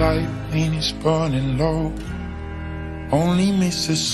light when it's burning low. Only miss sun.